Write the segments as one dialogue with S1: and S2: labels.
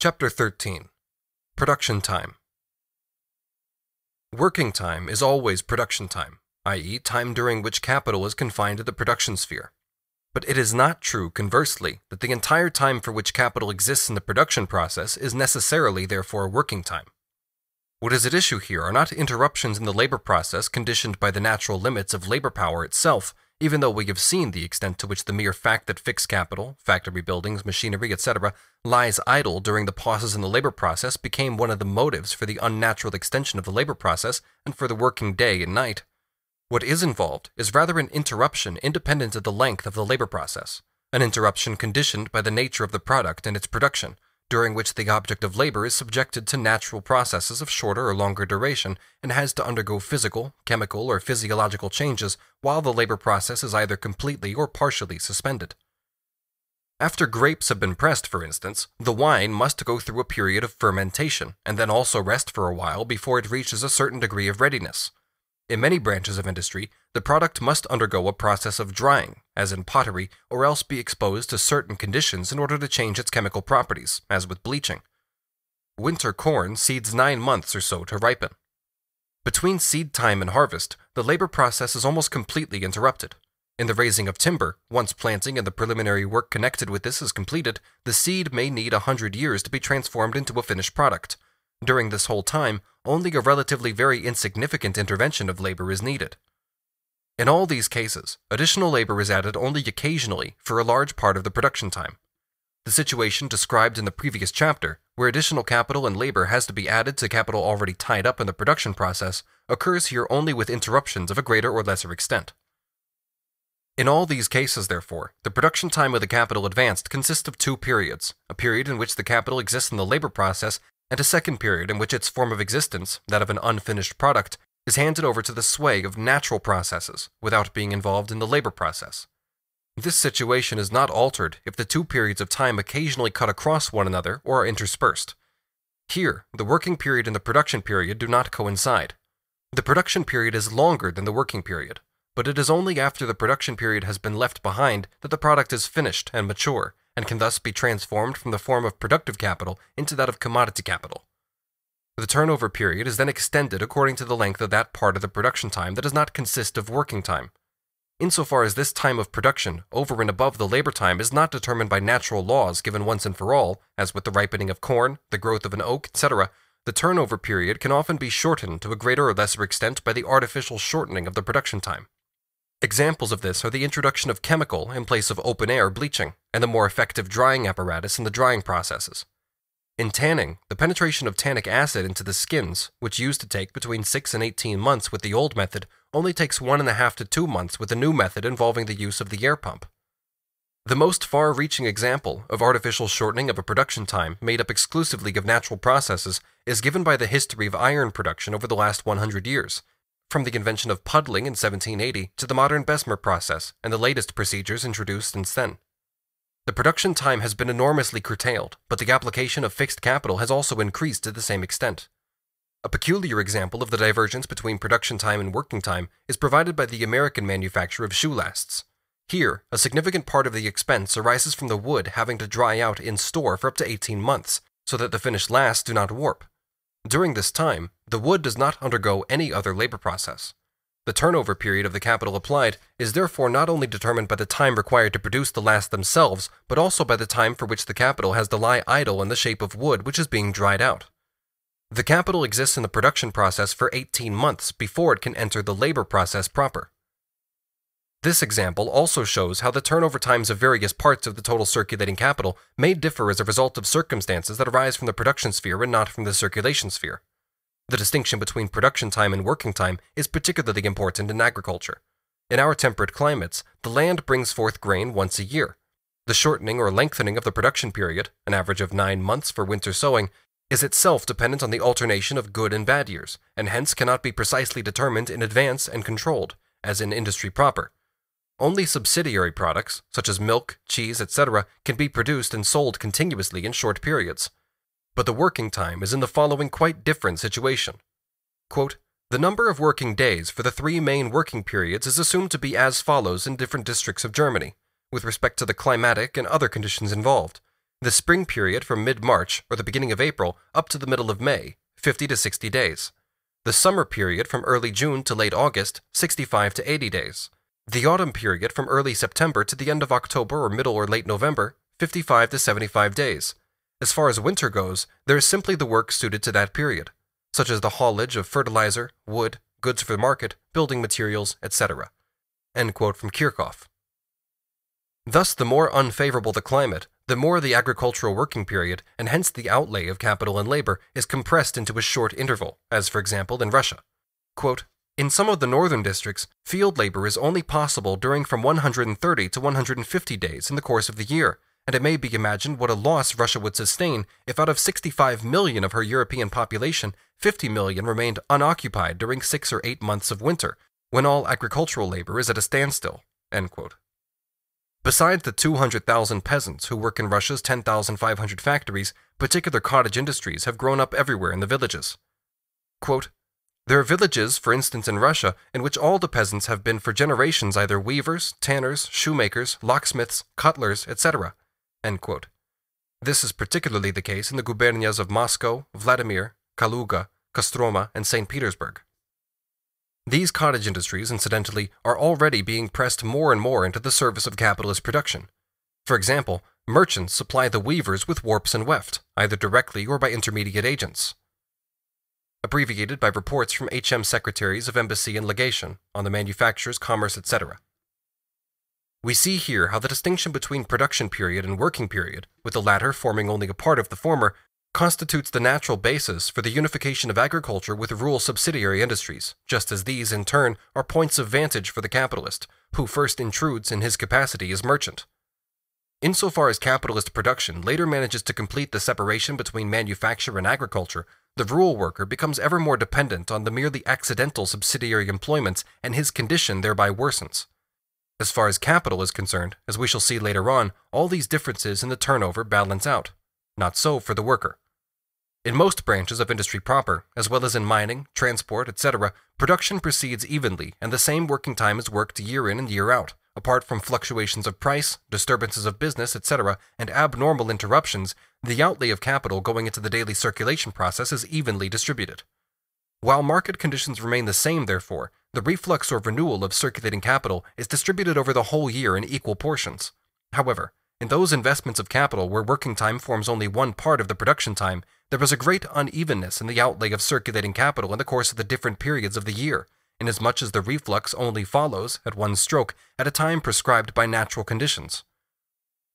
S1: Chapter 13 Production Time Working time is always production time, i.e., time during which capital is confined to the production sphere. But it is not true, conversely, that the entire time for which capital exists in the production process is necessarily therefore working time. What is at issue here are not interruptions in the labor process conditioned by the natural limits of labor power itself, even though we have seen the extent to which the mere fact that fixed capital, factory buildings, machinery, etc., lies idle during the pauses in the labor process became one of the motives for the unnatural extension of the labor process and for the working day and night. What is involved is rather an interruption independent of the length of the labor process, an interruption conditioned by the nature of the product and its production, during which the object of labor is subjected to natural processes of shorter or longer duration and has to undergo physical, chemical, or physiological changes while the labor process is either completely or partially suspended. After grapes have been pressed, for instance, the wine must go through a period of fermentation and then also rest for a while before it reaches a certain degree of readiness. In many branches of industry, the product must undergo a process of drying, as in pottery, or else be exposed to certain conditions in order to change its chemical properties, as with bleaching. Winter corn seeds nine months or so to ripen. Between seed time and harvest, the labor process is almost completely interrupted. In the raising of timber, once planting and the preliminary work connected with this is completed, the seed may need a hundred years to be transformed into a finished product. During this whole time, only a relatively very insignificant intervention of labor is needed. In all these cases, additional labor is added only occasionally for a large part of the production time. The situation described in the previous chapter, where additional capital and labor has to be added to capital already tied up in the production process, occurs here only with interruptions of a greater or lesser extent. In all these cases, therefore, the production time of the capital advanced consists of two periods a period in which the capital exists in the labor process and a second period in which its form of existence, that of an unfinished product, is handed over to the sway of natural processes without being involved in the labor process. This situation is not altered if the two periods of time occasionally cut across one another or are interspersed. Here, the working period and the production period do not coincide. The production period is longer than the working period, but it is only after the production period has been left behind that the product is finished and mature, and can thus be transformed from the form of productive capital into that of commodity capital. The turnover period is then extended according to the length of that part of the production time that does not consist of working time. Insofar as this time of production, over and above the labor time, is not determined by natural laws given once and for all, as with the ripening of corn, the growth of an oak, etc., the turnover period can often be shortened to a greater or lesser extent by the artificial shortening of the production time. Examples of this are the introduction of chemical in place of open air bleaching, and the more effective drying apparatus in the drying processes. In tanning, the penetration of tannic acid into the skins, which used to take between 6 and 18 months with the old method, only takes one and a half to two months with the new method involving the use of the air pump. The most far reaching example of artificial shortening of a production time made up exclusively of natural processes is given by the history of iron production over the last 100 years, from the invention of puddling in 1780 to the modern Bessemer process and the latest procedures introduced since then. The production time has been enormously curtailed, but the application of fixed capital has also increased to the same extent. A peculiar example of the divergence between production time and working time is provided by the American manufacture of shoe lasts. Here, a significant part of the expense arises from the wood having to dry out in store for up to 18 months, so that the finished lasts do not warp. During this time, the wood does not undergo any other labor process. The turnover period of the capital applied is therefore not only determined by the time required to produce the last themselves, but also by the time for which the capital has to lie idle in the shape of wood which is being dried out. The capital exists in the production process for 18 months before it can enter the labor process proper. This example also shows how the turnover times of various parts of the total circulating capital may differ as a result of circumstances that arise from the production sphere and not from the circulation sphere. The distinction between production time and working time is particularly important in agriculture. In our temperate climates, the land brings forth grain once a year. The shortening or lengthening of the production period, an average of nine months for winter sowing, is itself dependent on the alternation of good and bad years, and hence cannot be precisely determined in advance and controlled, as in industry proper. Only subsidiary products, such as milk, cheese, etc., can be produced and sold continuously in short periods. But the working time is in the following quite different situation. Quote, the number of working days for the three main working periods is assumed to be as follows in different districts of Germany, with respect to the climatic and other conditions involved. The spring period from mid March or the beginning of April up to the middle of May, 50 to 60 days. The summer period from early June to late August, 65 to 80 days. The autumn period from early September to the end of October or middle or late November, 55 to 75 days. As far as winter goes, there is simply the work suited to that period, such as the haulage of fertilizer, wood, goods for the market, building materials, etc. End quote from Kirchhoff. Thus, the more unfavorable the climate, the more the agricultural working period, and hence the outlay of capital and labor, is compressed into a short interval, as for example in Russia. Quote, in some of the northern districts, field labor is only possible during from 130 to 150 days in the course of the year, and it may be imagined what a loss Russia would sustain if out of 65 million of her European population, 50 million remained unoccupied during six or eight months of winter, when all agricultural labor is at a standstill. Besides the 200,000 peasants who work in Russia's 10,500 factories, particular cottage industries have grown up everywhere in the villages. Quote, there are villages, for instance in Russia, in which all the peasants have been for generations either weavers, tanners, shoemakers, locksmiths, cutlers, etc. This is particularly the case in the gubernias of Moscow, Vladimir, Kaluga, Kostroma, and St. Petersburg. These cottage industries, incidentally, are already being pressed more and more into the service of capitalist production. For example, merchants supply the weavers with warps and weft, either directly or by intermediate agents. Abbreviated by reports from HM secretaries of embassy and legation on the manufactures, commerce, etc. We see here how the distinction between production period and working period, with the latter forming only a part of the former, constitutes the natural basis for the unification of agriculture with rural subsidiary industries, just as these, in turn, are points of vantage for the capitalist, who first intrudes in his capacity as merchant. Insofar as capitalist production later manages to complete the separation between manufacture and agriculture, the rural worker becomes ever more dependent on the merely accidental subsidiary employments, and his condition thereby worsens. As far as capital is concerned, as we shall see later on, all these differences in the turnover balance out. Not so for the worker. In most branches of industry proper, as well as in mining, transport, etc., production proceeds evenly and the same working time is worked year in and year out, apart from fluctuations of price, disturbances of business, etc., and abnormal interruptions, the outlay of capital going into the daily circulation process is evenly distributed. While market conditions remain the same, therefore, the reflux or renewal of circulating capital is distributed over the whole year in equal portions. However, in those investments of capital where working time forms only one part of the production time, there is a great unevenness in the outlay of circulating capital in the course of the different periods of the year, inasmuch as the reflux only follows, at one stroke, at a time prescribed by natural conditions.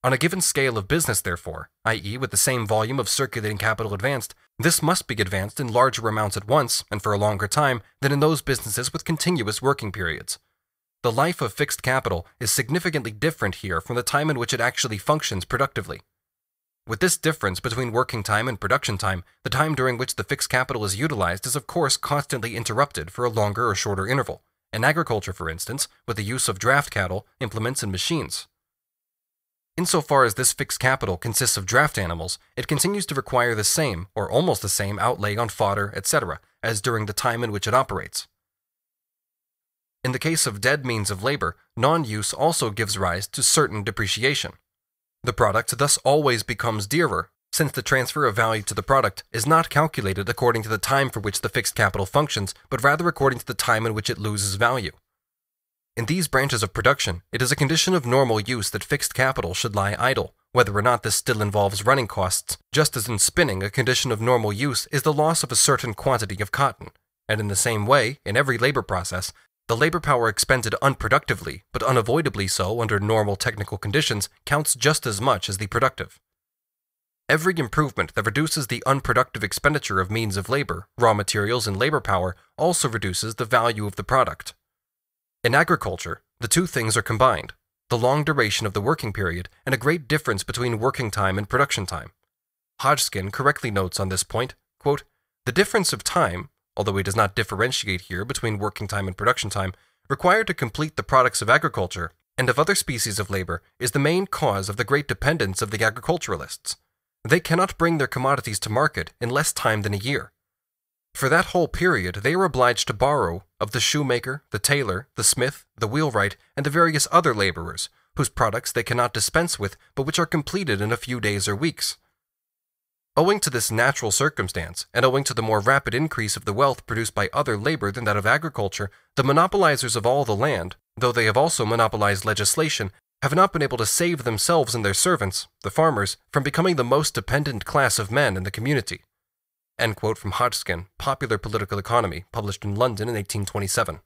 S1: On a given scale of business, therefore, i.e., with the same volume of circulating capital advanced, this must be advanced in larger amounts at once and for a longer time than in those businesses with continuous working periods. The life of fixed capital is significantly different here from the time in which it actually functions productively. With this difference between working time and production time, the time during which the fixed capital is utilized is of course constantly interrupted for a longer or shorter interval, in agriculture, for instance, with the use of draft cattle, implements, and machines. Insofar as this fixed capital consists of draft animals, it continues to require the same, or almost the same, outlay on fodder, etc., as during the time in which it operates. In the case of dead means of labor, non use also gives rise to certain depreciation. The product thus always becomes dearer, since the transfer of value to the product is not calculated according to the time for which the fixed capital functions, but rather according to the time in which it loses value. In these branches of production, it is a condition of normal use that fixed capital should lie idle, whether or not this still involves running costs, just as in spinning a condition of normal use is the loss of a certain quantity of cotton. And in the same way, in every labor process, the labor power expended unproductively, but unavoidably so under normal technical conditions, counts just as much as the productive. Every improvement that reduces the unproductive expenditure of means of labor, raw materials, and labor power also reduces the value of the product. In agriculture, the two things are combined the long duration of the working period and a great difference between working time and production time. Hodgkin correctly notes on this point quote, The difference of time, although he does not differentiate here between working time and production time, required to complete the products of agriculture and of other species of labor is the main cause of the great dependence of the agriculturalists. They cannot bring their commodities to market in less time than a year. For that whole period, they are obliged to borrow of the shoemaker, the tailor, the smith, the wheelwright, and the various other laborers, whose products they cannot dispense with, but which are completed in a few days or weeks. Owing to this natural circumstance, and owing to the more rapid increase of the wealth produced by other labor than that of agriculture, the monopolizers of all the land, though they have also monopolized legislation, have not been able to save themselves and their servants, the farmers, from becoming the most dependent class of men in the community. End quote from Hodgkin, Popular Political Economy, published in London in 1827.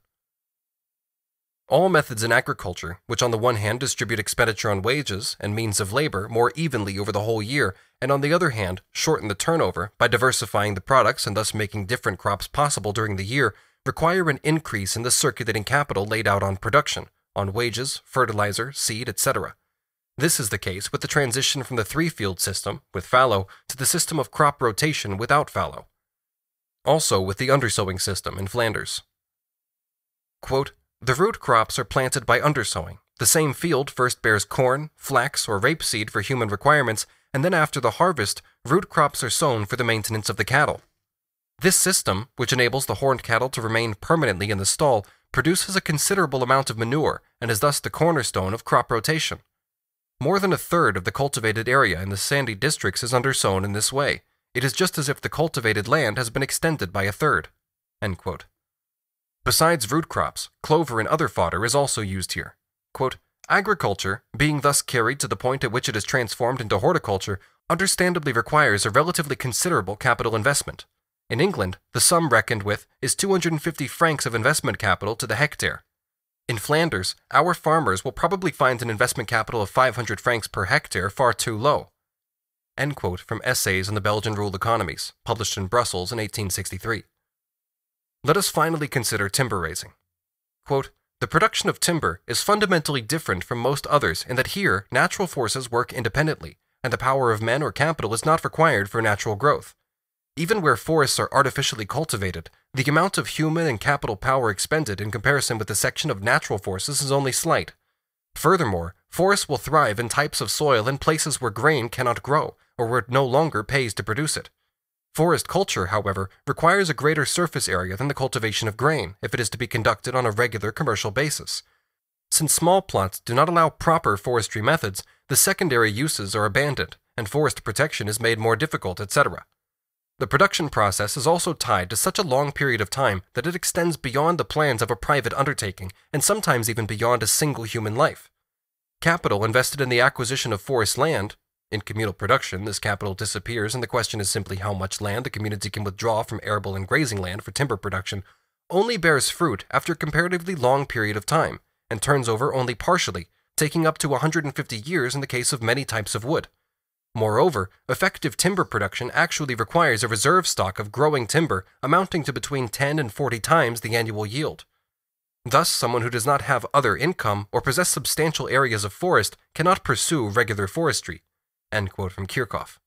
S1: All methods in agriculture, which on the one hand distribute expenditure on wages and means of labor more evenly over the whole year, and on the other hand shorten the turnover by diversifying the products and thus making different crops possible during the year, require an increase in the circulating capital laid out on production, on wages, fertilizer, seed, etc. This is the case with the transition from the three field system, with fallow, to the system of crop rotation without fallow. Also with the undersowing system in Flanders. Quote, the root crops are planted by undersowing. The same field first bears corn, flax, or rapeseed for human requirements, and then after the harvest, root crops are sown for the maintenance of the cattle. This system, which enables the horned cattle to remain permanently in the stall, produces a considerable amount of manure and is thus the cornerstone of crop rotation. More than a third of the cultivated area in the sandy districts is undersown in this way. It is just as if the cultivated land has been extended by a third. Besides root crops, clover and other fodder is also used here. Quote, Agriculture, being thus carried to the point at which it is transformed into horticulture, understandably requires a relatively considerable capital investment. In England, the sum reckoned with is 250 francs of investment capital to the hectare. In Flanders, our farmers will probably find an investment capital of 500 francs per hectare far too low. End quote from Essays on the Belgian Rural Economies, published in Brussels in 1863. Let us finally consider timber raising. Quote, the production of timber is fundamentally different from most others in that here natural forces work independently, and the power of men or capital is not required for natural growth. Even where forests are artificially cultivated, the amount of human and capital power expended in comparison with the section of natural forces is only slight. Furthermore, forests will thrive in types of soil and places where grain cannot grow, or where it no longer pays to produce it. Forest culture, however, requires a greater surface area than the cultivation of grain if it is to be conducted on a regular commercial basis. Since small plots do not allow proper forestry methods, the secondary uses are abandoned, and forest protection is made more difficult, etc. The production process is also tied to such a long period of time that it extends beyond the plans of a private undertaking and sometimes even beyond a single human life. Capital invested in the acquisition of forest land, in communal production, this capital disappears, and the question is simply how much land the community can withdraw from arable and grazing land for timber production, only bears fruit after a comparatively long period of time, and turns over only partially, taking up to 150 years in the case of many types of wood. Moreover, effective timber production actually requires a reserve stock of growing timber amounting to between 10 and 40 times the annual yield. Thus, someone who does not have other income or possess substantial areas of forest cannot pursue regular forestry, End quote from Kirchhoff.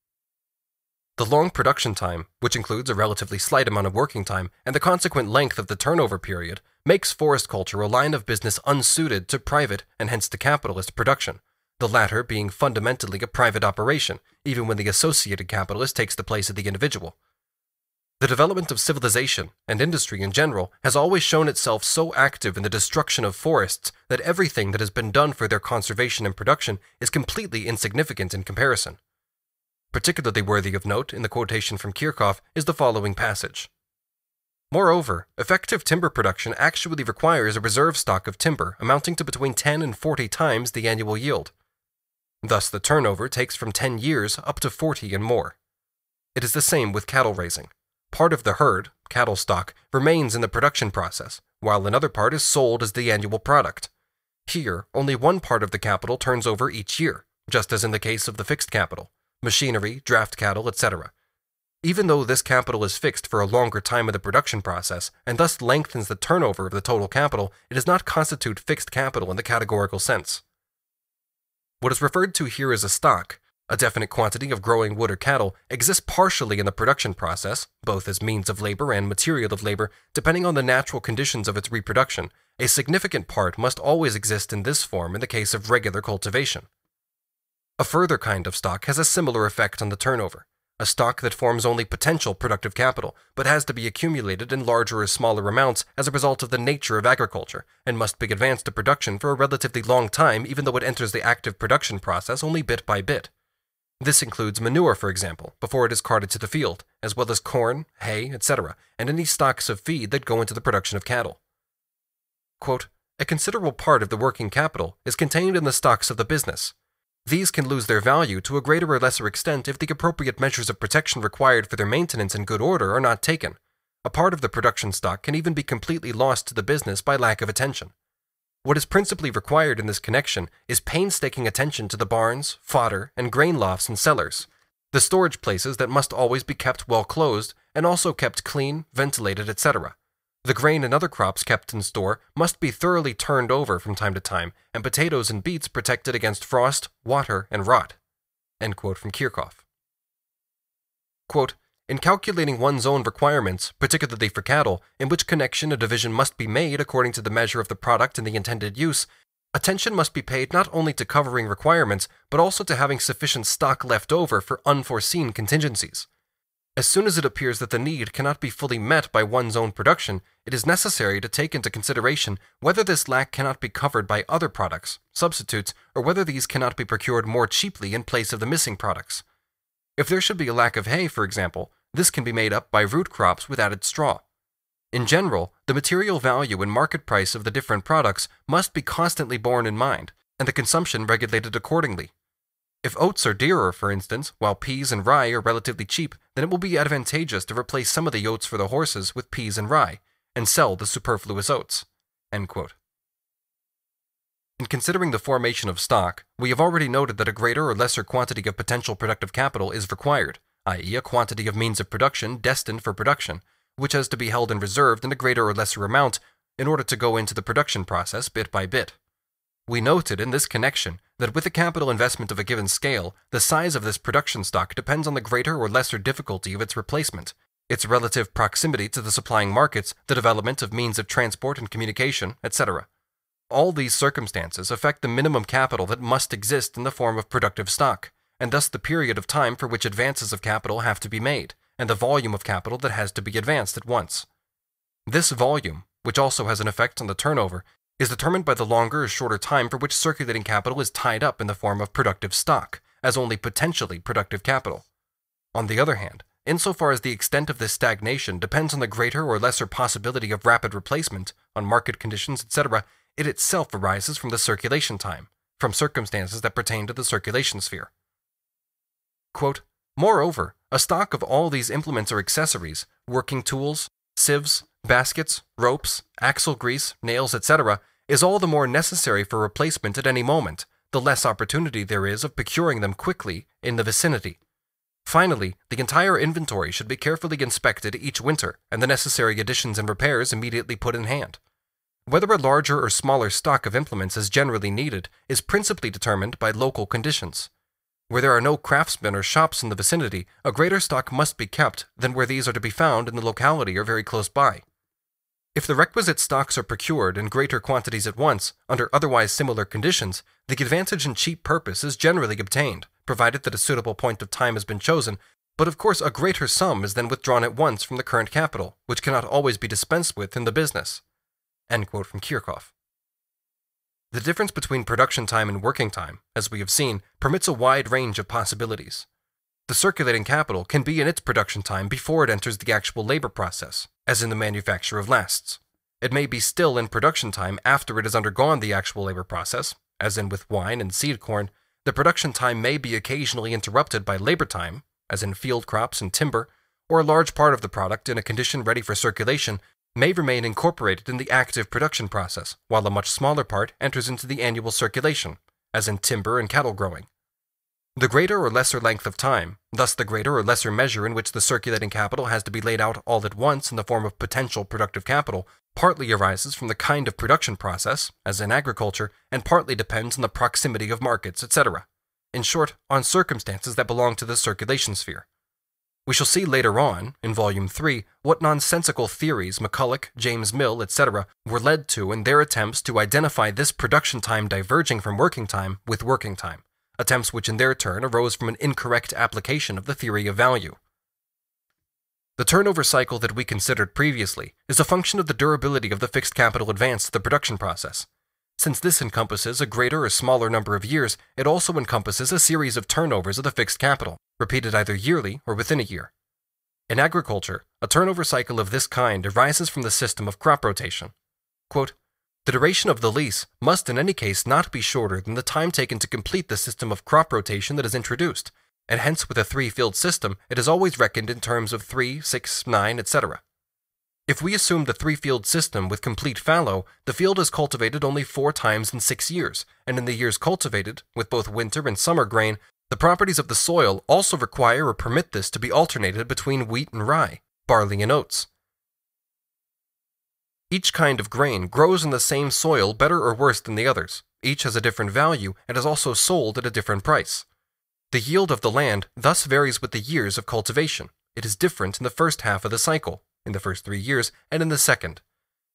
S1: The long production time, which includes a relatively slight amount of working time and the consequent length of the turnover period, makes forest culture a line of business unsuited to private and hence to capitalist production, the latter being fundamentally a private operation, even when the associated capitalist takes the place of the individual. The development of civilization and industry in general has always shown itself so active in the destruction of forests that everything that has been done for their conservation and production is completely insignificant in comparison. Particularly worthy of note in the quotation from Kirchhoff is the following passage. Moreover, effective timber production actually requires a reserve stock of timber amounting to between 10 and 40 times the annual yield. Thus, the turnover takes from 10 years up to 40 and more. It is the same with cattle raising. Part of the herd, cattle stock, remains in the production process, while another part is sold as the annual product. Here, only one part of the capital turns over each year, just as in the case of the fixed capital machinery, draft cattle, etc. Even though this capital is fixed for a longer time of the production process, and thus lengthens the turnover of the total capital, it does not constitute fixed capital in the categorical sense. What is referred to here as a stock a definite quantity of growing wood or cattle exists partially in the production process, both as means of labor and material of labor, depending on the natural conditions of its reproduction. A significant part must always exist in this form in the case of regular cultivation. A further kind of stock has a similar effect on the turnover. a stock that forms only potential productive capital, but has to be accumulated in larger or smaller amounts as a result of the nature of agriculture, and must be advanced to production for a relatively long time even though it enters the active production process only bit by bit. This includes manure, for example, before it is carted to the field, as well as corn, hay, etc., and any stocks of feed that go into the production of cattle. Quote, a considerable part of the working capital is contained in the stocks of the business, these can lose their value to a greater or lesser extent if the appropriate measures of protection required for their maintenance in good order are not taken. A part of the production stock can even be completely lost to the business by lack of attention. What is principally required in this connection is painstaking attention to the barns, fodder, and grain lofts and cellars, the storage places that must always be kept well closed and also kept clean, ventilated, etc. The grain and other crops kept in store must be thoroughly turned over from time to time, and potatoes and beets protected against frost, water, and rot. End quote from Kirchhoff. Quote, in calculating one's own requirements, particularly for cattle, in which connection a division must be made according to the measure of the product and the intended use, attention must be paid not only to covering requirements, but also to having sufficient stock left over for unforeseen contingencies. As soon as it appears that the need cannot be fully met by one's own production, it is necessary to take into consideration whether this lack cannot be covered by other products, substitutes, or whether these cannot be procured more cheaply in place of the missing products. If there should be a lack of hay, for example, this can be made up by root crops with added straw. In general, the material value and market price of the different products must be constantly borne in mind, and the consumption regulated accordingly. If oats are dearer, for instance, while peas and rye are relatively cheap, then it will be advantageous to replace some of the oats for the horses with peas and rye, and sell the superfluous oats. In considering the formation of stock, we have already noted that a greater or lesser quantity of potential productive capital is required, i.e., a quantity of means of production destined for production, which has to be held in reserve in a greater or lesser amount in order to go into the production process bit by bit. We noted in this connection that with the capital investment of a given scale, the size of this production stock depends on the greater or lesser difficulty of its replacement, its relative proximity to the supplying markets, the development of means of transport and communication, etc. All these circumstances affect the minimum capital that must exist in the form of productive stock, and thus the period of time for which advances of capital have to be made, and the volume of capital that has to be advanced at once. This volume, which also has an effect on the turnover, is determined by the longer or shorter time for which circulating capital is tied up in the form of productive stock, as only potentially productive capital. On the other hand, insofar as the extent of this stagnation depends on the greater or lesser possibility of rapid replacement, on market conditions, etc., it itself arises from the circulation time, from circumstances that pertain to the circulation sphere. Quote, Moreover, a stock of all these implements or accessories, working tools, sieves, baskets, ropes, axle grease, nails, etc., is all the more necessary for replacement at any moment, the less opportunity there is of procuring them quickly in the vicinity. Finally, the entire inventory should be carefully inspected each winter and the necessary additions and repairs immediately put in hand. Whether a larger or smaller stock of implements is generally needed is principally determined by local conditions. Where there are no craftsmen or shops in the vicinity, a greater stock must be kept than where these are to be found in the locality or very close by. If the requisite stocks are procured in greater quantities at once, under otherwise similar conditions, the advantage in cheap purpose is generally obtained, provided that a suitable point of time has been chosen, but of course a greater sum is then withdrawn at once from the current capital, which cannot always be dispensed with in the business. End quote from Kirchhoff. The difference between production time and working time, as we have seen, permits a wide range of possibilities. The circulating capital can be in its production time before it enters the actual labor process, as in the manufacture of lasts. It may be still in production time after it has undergone the actual labor process, as in with wine and seed corn. The production time may be occasionally interrupted by labor time, as in field crops and timber, or a large part of the product in a condition ready for circulation may remain incorporated in the active production process, while a much smaller part enters into the annual circulation, as in timber and cattle growing. The greater or lesser length of time, thus the greater or lesser measure in which the circulating capital has to be laid out all at once in the form of potential productive capital, partly arises from the kind of production process, as in agriculture, and partly depends on the proximity of markets, etc. In short, on circumstances that belong to the circulation sphere. We shall see later on, in Volume 3, what nonsensical theories McCulloch, James Mill, etc., were led to in their attempts to identify this production time diverging from working time with working time attempts which in their turn arose from an incorrect application of the theory of value. The turnover cycle that we considered previously is a function of the durability of the fixed capital advance to the production process. Since this encompasses a greater or smaller number of years, it also encompasses a series of turnovers of the fixed capital, repeated either yearly or within a year. In agriculture, a turnover cycle of this kind arises from the system of crop rotation. Quote, the duration of the lease must in any case not be shorter than the time taken to complete the system of crop rotation that is introduced, and hence with a three-field system it is always reckoned in terms of 3, 6, 9, etc. If we assume the three-field system with complete fallow, the field is cultivated only four times in six years, and in the years cultivated, with both winter and summer grain, the properties of the soil also require or permit this to be alternated between wheat and rye, barley and oats. Each kind of grain grows in the same soil better or worse than the others. Each has a different value and is also sold at a different price. The yield of the land thus varies with the years of cultivation. It is different in the first half of the cycle, in the first three years, and in the second.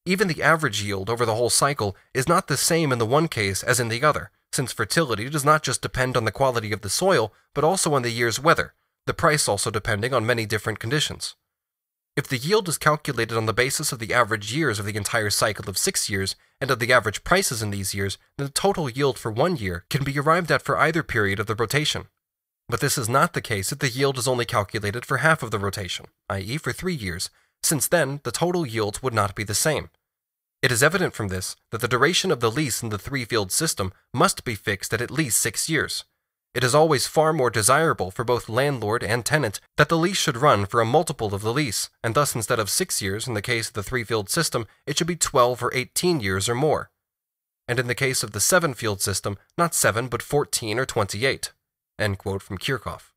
S1: Even the average yield over the whole cycle is not the same in the one case as in the other, since fertility does not just depend on the quality of the soil, but also on the year's weather, the price also depending on many different conditions. If the yield is calculated on the basis of the average years of the entire cycle of six years and of the average prices in these years, then the total yield for one year can be arrived at for either period of the rotation. But this is not the case if the yield is only calculated for half of the rotation, i.e., for three years, since then the total yield would not be the same. It is evident from this that the duration of the lease in the three field system must be fixed at at least six years. It is always far more desirable for both landlord and tenant that the lease should run for a multiple of the lease, and thus instead of 6 years in the case of the three field system, it should be 12 or 18 years or more. And in the case of the seven field system, not 7 but 14 or 28. End quote from Kirchhoff.